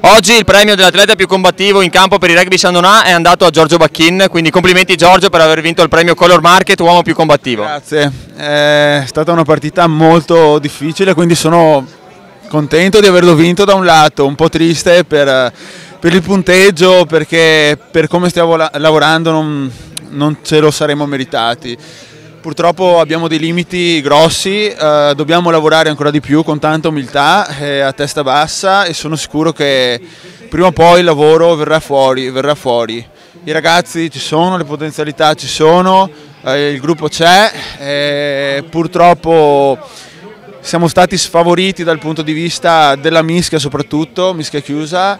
Oggi il premio dell'atleta più combattivo in campo per il rugby Sandonà è andato a Giorgio Bacchin, quindi complimenti Giorgio per aver vinto il premio Color Market uomo più combattivo. Grazie, è stata una partita molto difficile, quindi sono contento di averlo vinto da un lato, un po' triste per, per il punteggio perché per come stiamo lavorando non, non ce lo saremmo meritati. Purtroppo abbiamo dei limiti grossi, eh, dobbiamo lavorare ancora di più con tanta umiltà e a testa bassa e sono sicuro che prima o poi il lavoro verrà fuori. Verrà fuori. I ragazzi ci sono, le potenzialità ci sono, eh, il gruppo c'è, purtroppo siamo stati sfavoriti dal punto di vista della mischia soprattutto, mischia chiusa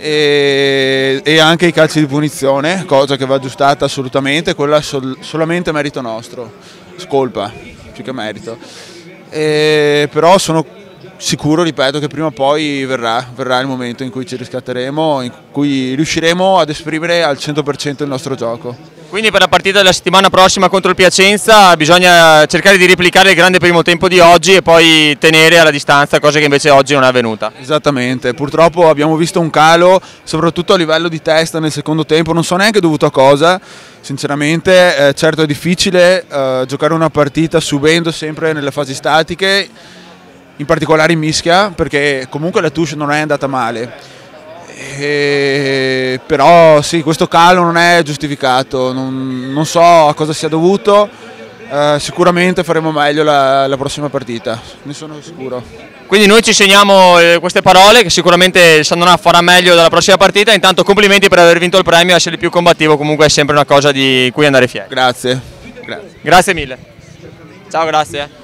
e, e, anche i calci di punizione, cosa che va aggiustata assolutamente, quella sol, solamente merito nostro, scolpa più che merito. E, però sono sicuro, ripeto, che prima o poi verrà, verrà il momento in cui ci riscatteremo, in cui riusciremo ad esprimere al 100% il nostro gioco. Quindi per la partita della settimana prossima contro il Piacenza bisogna cercare di replicare il grande primo tempo di oggi e poi tenere alla distanza, cosa che invece oggi non è avvenuta. Esattamente, purtroppo abbiamo visto un calo soprattutto a livello di testa nel secondo tempo, non so neanche dovuto a cosa, sinceramente eh, certo è difficile eh, giocare una partita subendo sempre nelle fasi statiche, in particolare in mischia, perché comunque la touche non è andata male e, però sì, questo calo non è giustificato, non, non so a cosa sia dovuto, eh, sicuramente faremo meglio la, la, prossima partita, ne sono sicuro. Quindi noi ci segniamo eh, queste parole che sicuramente il Sandona farà meglio dalla prossima partita, intanto complimenti per aver vinto il premio, essere più combattivo comunque è sempre una cosa di cui andare fieri. Grazie. Grazie, grazie mille. Ciao, grazie.